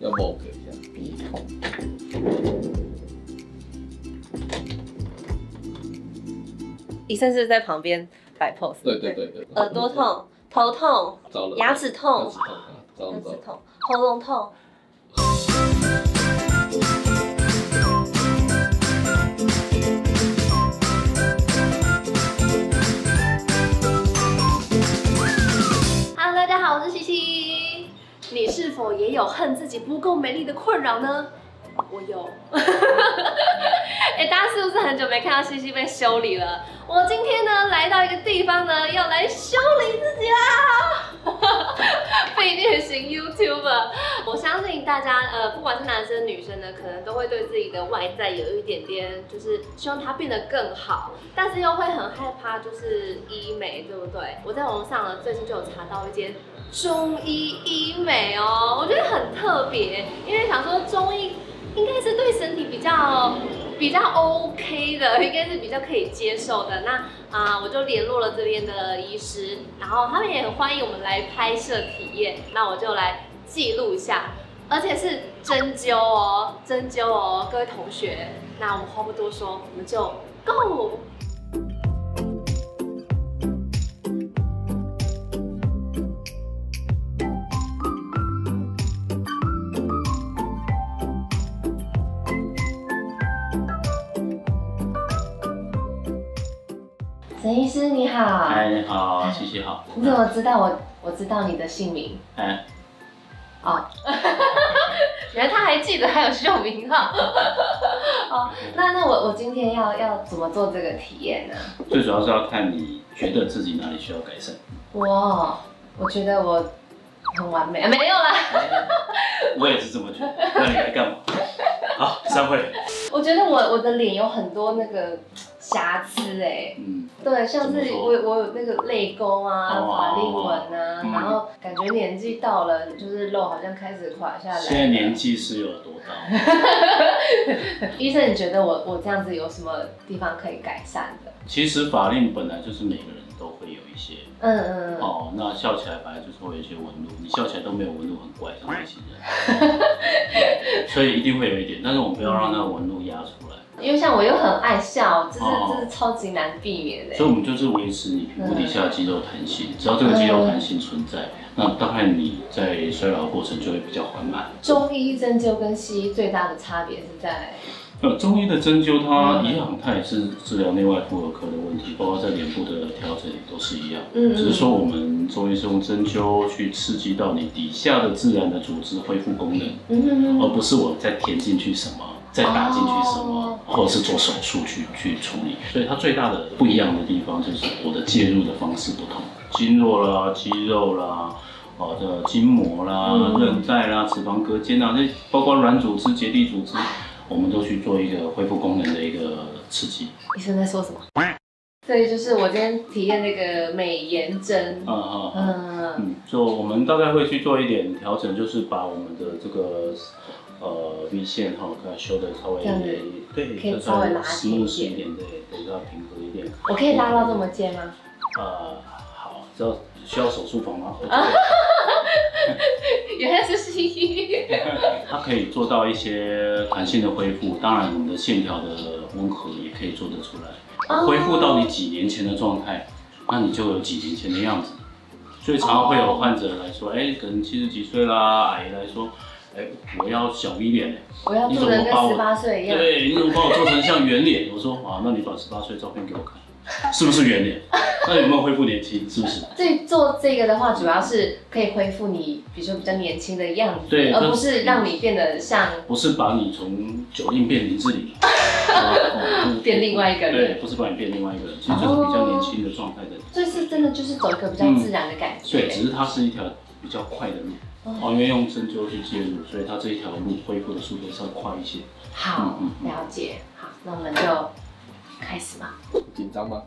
要 o 一下。鼻孔。医生是在旁边摆 pose。对对对对。耳朵痛，头痛，牙齿痛，牙齿痛，牙齿痛，喉咙痛。是否也有恨自己不够美丽的困扰呢？我有。哎，大家是不是很久没看到西西被修理了？我今天呢，来到一个地方呢，要来修理自己啦！被虐型 YouTuber，我相信大家呃，不管是男生女生呢，可能都会对自己的外在有一点点，就是希望它变得更好，但是又会很害怕，就是医美，对不对？我在网上呢，最近就有查到一间。中医医美哦，我觉得很特别，因为想说中医应该是对身体比较比较 OK 的，应该是比较可以接受的。那啊，我就联络了这边的医师，然后他们也很欢迎我们来拍摄体验。那我就来记录一下，而且是针灸哦，针灸哦，各位同学。那我们话不多说，我们就 Go。陈医师你好，哎你好，谢谢好。你怎么知道我？我知道你的姓名。哎，哦，原来他还记得还有秀名号。哦，那那我我今天要要怎么做这个体验呢？最主要是要看你觉得自己哪里需要改善。哇，我觉得我很完美，没有啦。我也是这么觉得。那你来干嘛？好，散会。我觉得我我的脸有很多那个。瑕疵哎，嗯，对，像是我我有那个泪沟啊、法令纹啊，然后感觉年纪到了，就是肉好像开始垮下来。现在年纪是有多大？医生，你觉得我我这样子有什么地方可以改善的？其实法令本来就是每个人些，嗯嗯嗯，哦，那笑起来本来就是会有一些纹路，你笑起来都没有纹路很怪，像外星人，所以一定会有一点，但是我们不要让那个纹路压出来。因为像我又很爱笑，这是这是超级难避免的。所以，我们就是维持你皮肤底下的肌肉弹性，只要这个肌肉弹性存在，那大概你在衰老过程就会比较缓慢。中医针灸跟西医最大的差别是在？呃，中医的针灸它一样，它也是治疗内外妇儿科的问题，包括在脸部的调整都是一样。嗯只是说我们中医是用针灸去刺激到你底下的自然的组织恢复功能，嗯而不是我再填进去什么。再打进去什么，或者是做手术去去处理，所以它最大的不一样的地方就是我的介入的方式不同，经络啦、肌肉啦、哦的筋膜啦、韧带啦、脂肪隔间啊，这包括软组织、结缔组织，我们都去做一个恢复功能的一个刺激。医生在说什么？对，就是我今天体验那个美颜针。嗯嗯嗯嗯，就我们大概会去做一点调整，就是把我们的这个。呃，V 线哈，给它修的稍微对，可以稍微拉紧一点，对，比较平和一点。我可以拉到这么尖吗？呃，好，只要需要手术房吗？原来是西医。它可以做到一些弹性的恢复，当然我们的线条的温和也可以做得出来。恢复到你几年前的状态，那你就有几年前的样子。所以常常会有患者来说，哎，可能七十几岁啦，阿姨来说。哎，我要小 V 脸哎，我要做成跟十八岁一样。对，你怎么把我做成像圆脸？我说啊，那你把十八岁照片给我看，是不是圆脸？那有没有恢复年轻？是不是？这做这个的话，主要是可以恢复你，比如说比较年轻的样子，对，而不是让你变得像，不是把你从九印变林志玲，变另外一个人，对，不是把你变另外一个人，其实就是比较年轻的状态的。这是真的，就是走一个比较自然的感觉。对，只是它是一条比较快的路。哦，因为用针灸去介入，所以它这一条路恢复的速度稍微快一些。好，了解。好，那我们就开始吧。紧张吗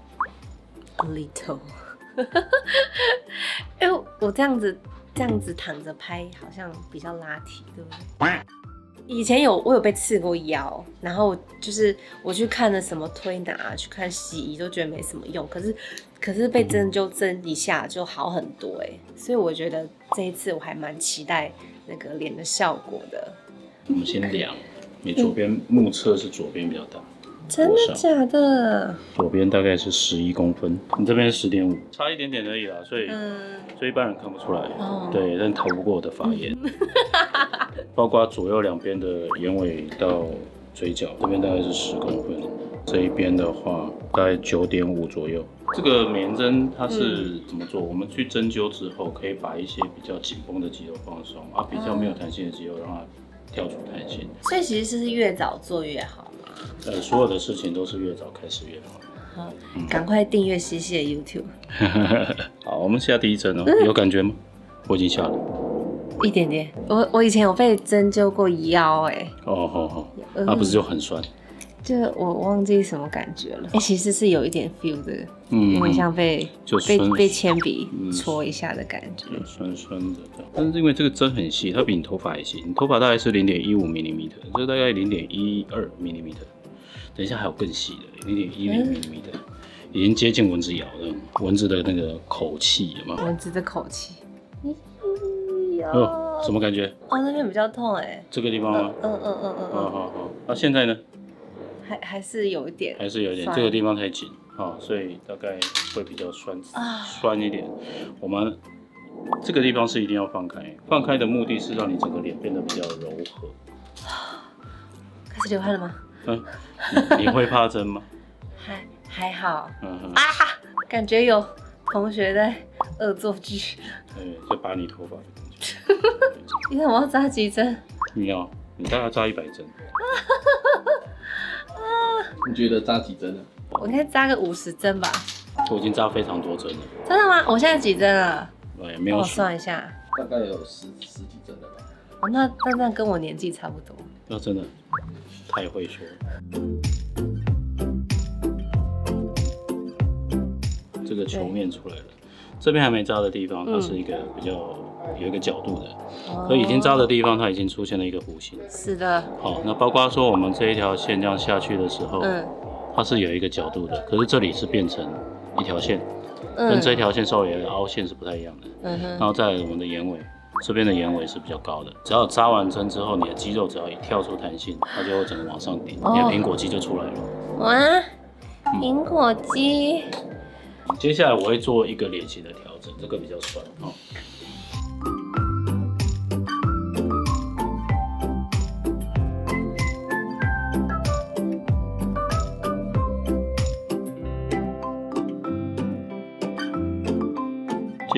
？A little。哎，我这样子这样子躺着拍，好像比较拉提，对不对？以前有我有被刺过腰，然后就是我去看了什么推拿，去看西医，都觉得没什么用。可是可是被针灸针一下就好很多哎，所以我觉得这一次我还蛮期待那个脸的效果的。我们先量，你左边目测是左边比较大，真的假的？左边大概是十一公分，你这边是十点五，差一点点而已啦，所以、嗯，所以一般人看不出来。哦对，但逃不过我的法眼，包括左右两边的眼尾到嘴角，这边大概是十公分，这一边的话大概九点五左右。这个美颜针它是怎么做？我们去针灸之后，可以把一些比较紧绷的肌肉放松，啊，比较没有弹性的肌肉让它跳出弹性。所以其实是越早做越好嘛。呃，所有的事情都是越早开始越好。好，赶快订阅西西的 YouTube，好，我们下第一针哦，有感觉吗？我已经下了。一点点。我我以前有被针灸过腰，哎，哦，好好，嗯那不是就很酸？就我忘记什么感觉了。哎，其实是有一点 feel 的，嗯有点像被被被铅笔嗯戳一下的感觉。酸酸的但是因为这个针很细，它比你头发还细，你头发大概是零点一五 m m 这个大概零点一二 m m 等一下还有更细的，零点一厘米的已经接近蚊子咬的蚊子的那个口气，有吗？蚊子的口气。哦，什么感觉？哦，那边比较痛哎。这个地方吗？嗯嗯嗯嗯好嗯，好好，那现在呢？还还是有一点。还是有一点这个地方太紧，啊，所以大概会比较酸啊酸一点。我们这个地方是一定要放开，放开的目的是让你整个脸变得比较柔和。开始流汗了吗？嗯，你你会怕针吗？还还好嗯哼，啊，感觉有同学在恶作剧。对，就拔你头发的感觉。医生，我要扎几针？你要，你大概扎一百针，啊你觉得扎几针呢？我应该扎个五十针吧？我已经扎非常多针了，真的吗？我现在几针了？对，没有数。算一下。大概有十十几针了吧？哦，那蛋蛋跟我年纪差不多。那真的太会说了。这个球面出来了，这边还没扎的地方，它是一个比较有一个角度的，可已经扎的地方，它已经出现了一个弧形。是的，好，那包括说我们这一条线这样下去的时候，嗯它是有一个角度的，可是这里是变成一条线，跟嗯这条线稍微有一个凹陷是不太一样的。嗯然，后再来我们的眼尾，这边的眼尾是比较高的，只要扎完针之后，你的肌肉只要一跳出弹性，它就会整个往上顶，哦你的苹果肌就出来了。哇，苹果肌，接下来我会做一个脸型的调整，这个比较酸哦。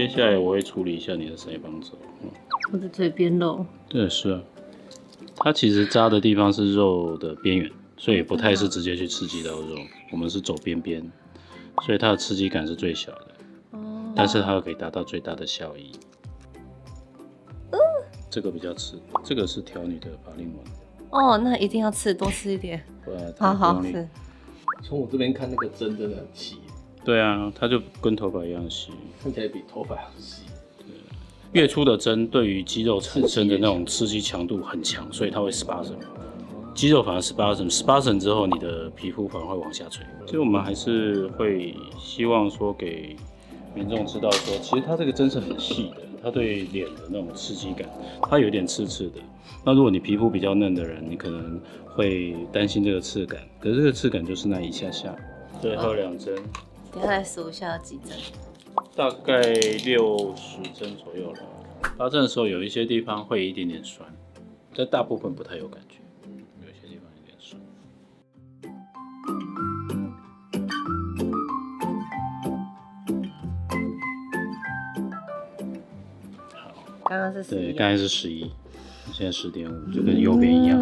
接下来我会处理一下你的腮帮子，嗯，我的嘴边肉。对，是啊，它其实扎的地方是肉的边缘，所以不太是直接去刺激到肉，我们是走边边，所以它的刺激感是最小的。哦，但是它可以达到最大的效益。嗯这个比较刺，这个是调你的法令纹，哦，那一定要吃多吃一点。好好它不用力是。从我这边看，那个针真的很细，对啊，它就跟头发一样细。看起来比头发还细。越粗的针对于肌肉产生的那种刺激强度很强，所以它会 spasm。肌肉反而 spasm，spasm 之后，你的皮肤反而会往下垂。所以我们还是会希望说给民众知道说，其实它这个针是很细的，它对脸的那种刺激感，它有点刺刺的。那如果你皮肤比较嫩的人，你可能会担心这个刺感，可是这个刺感就是那一下下。最后两针，等一下来数一下有几针。大概六十针左右了。发针的时候有一些地方会一点点酸，但大部分不太有感觉，有一些地方有点酸。刚刚是十对，一。刚才是十一，现在十点五，就跟右边一样。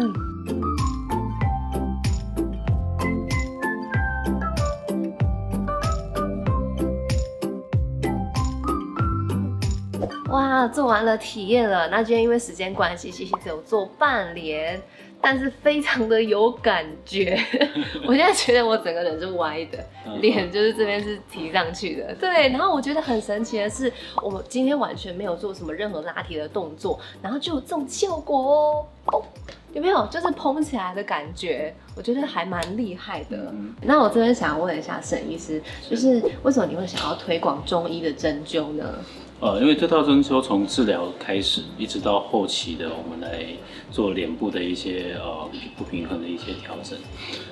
哇，做完了体验了。那今天因为时间关系，西西只有做半年，但是非常的有感觉。我现在觉得我整个人是歪的，嗯脸就是这边是提上去的。对，然后我觉得很神奇的是，我们今天完全没有做什么任何拉提的动作，然后就有这种效果哦。哦有没有？就是蓬起来的感觉，我觉得还蛮厉害的。嗯那我这边想要问一下沈医师，就是为什么你会想要推广中医的针灸呢？呃，因为这套针灸从治疗开始，一直到后期的，我们来做脸部的一些呃不平衡的一些调整。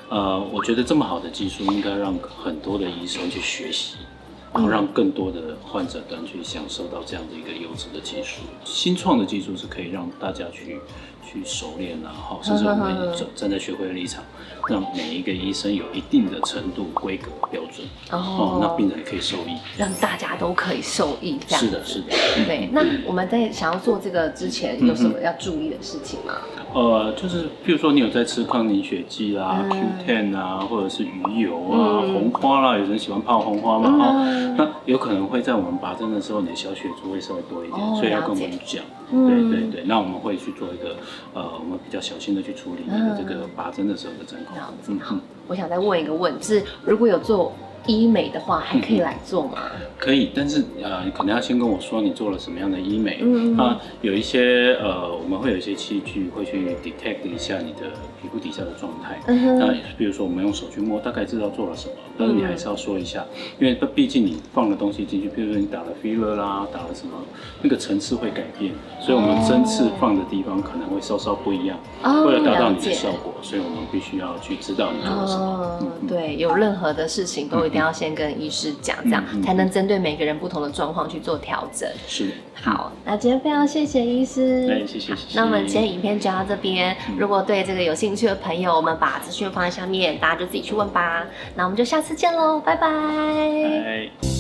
呃，我觉得这么好的技术，应该让很多的医生去学习。然后让更多的患者端去享受到这样的一个优质的技术，新创的技术是可以让大家去去熟练啊，好，甚至我们站站在学会的立场，让每一个医生有一定的程度、规格、标准，哦，那病人也可以受益，让大家都可以受益，这样是的，是的，对。那我们在想要做这个之前，有什么要注意的事情吗？呃，就是譬如说你有在吃抗凝血剂啦、Q10 啊，或者是鱼油啊、红花啦，有人喜欢泡红花嘛，哈。那有可能会在我们拔针的时候，你的小血珠会稍微多一点，所以要跟我们讲。对对对，那我们会去做一个呃，我们比较小心的去处理你的这个拔针的时候的针孔。嗯，好，我想再问一个问题，是如果有做。医美的话还可以来做吗？可以，但是呃，可能要先跟我说你做了什么样的医美。嗯啊，有一些呃，我们会有一些器具会去 detect 一下你的皮肤底下的状态。嗯那比如说我们用手去摸，大概知道做了什么，但是你还是要说一下，因为毕竟你放的东西进去，比如说你打了 filler 啦，打了什么，那个层次会改变，所以我们针刺放的地方可能会稍稍不一样。哦。为了达到你的效果，所以我们必须要去知道你做了什么。嗯，对，有任何的事情都。一定要先跟医师讲，这样才能针对每个人不同的状况去做调整。是，好，那今天非常谢谢医师，对，谢谢。那我们今天影片就到这边，如果对这个有兴趣的朋友，我们把资讯放在下面，大家就自己去问吧。那我们就下次见喽，拜拜。